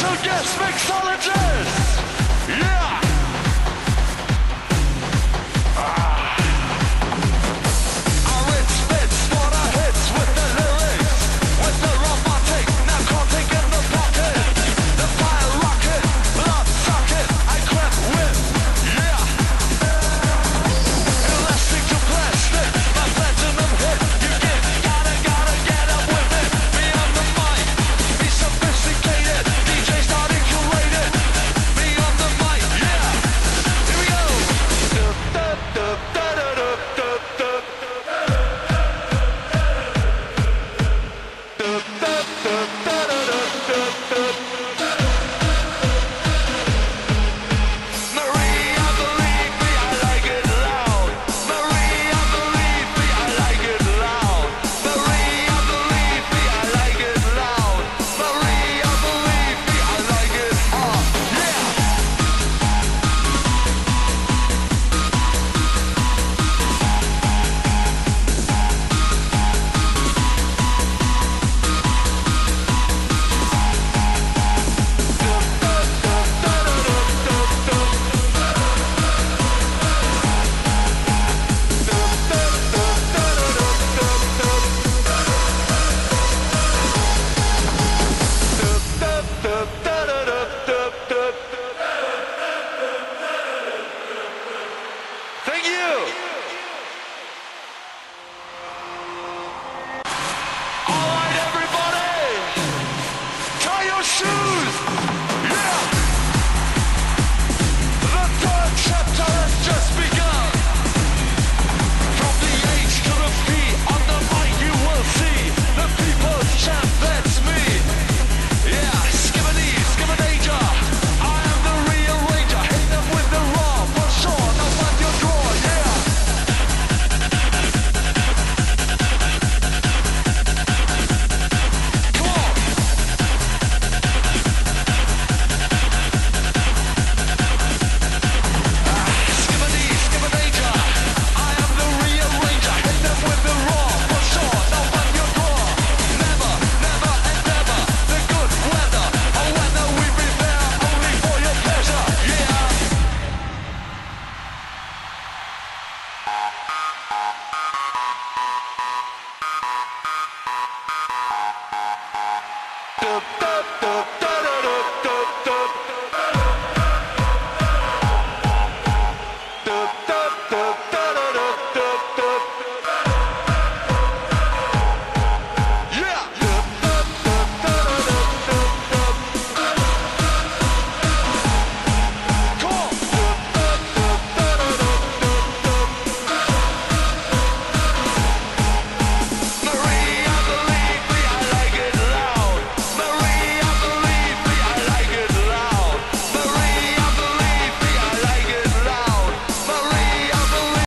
To special guest mixologist.